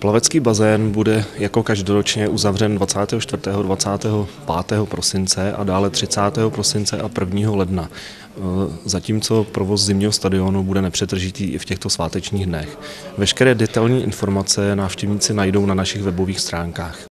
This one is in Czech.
Plavecký bazén bude jako každoročně uzavřen 24. 25. prosince a dále 30. prosince a 1. ledna. E, zatímco provoz zimního stadionu bude nepřetržitý i v těchto svátečních dnech. Veškeré detailní informace návštěvníci najdou na našich webových stránkách.